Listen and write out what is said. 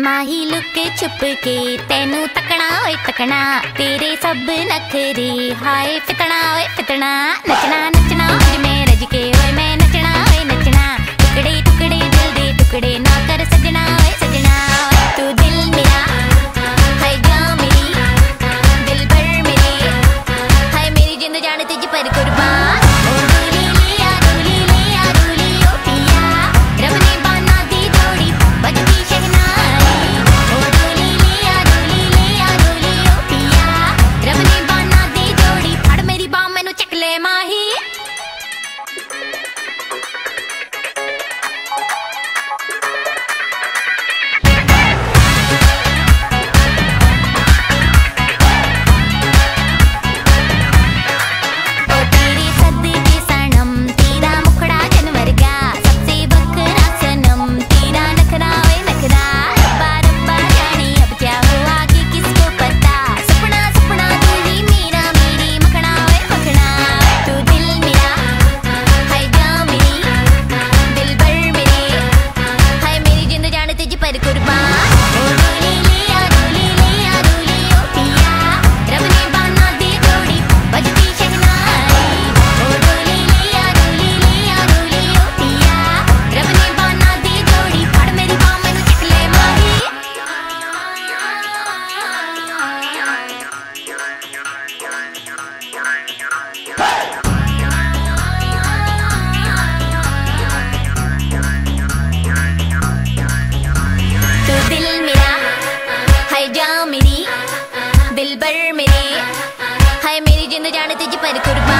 ਮਾਹੀ look ਛੁਪ ਕੇ ਤੈਨੂੰ ਤਕਣਾ ਓਏ ਤਕਣਾ ਤੇਰੇ ਸਭ ਨਖਰੇ ਹਾਏ ਫਿਤਣਾ ਓਏ ਫਿਤਣਾ ਨਚਣਾ गुलबर मेरे हाय मेरी जिंद जाने तुझे पर कुर्बान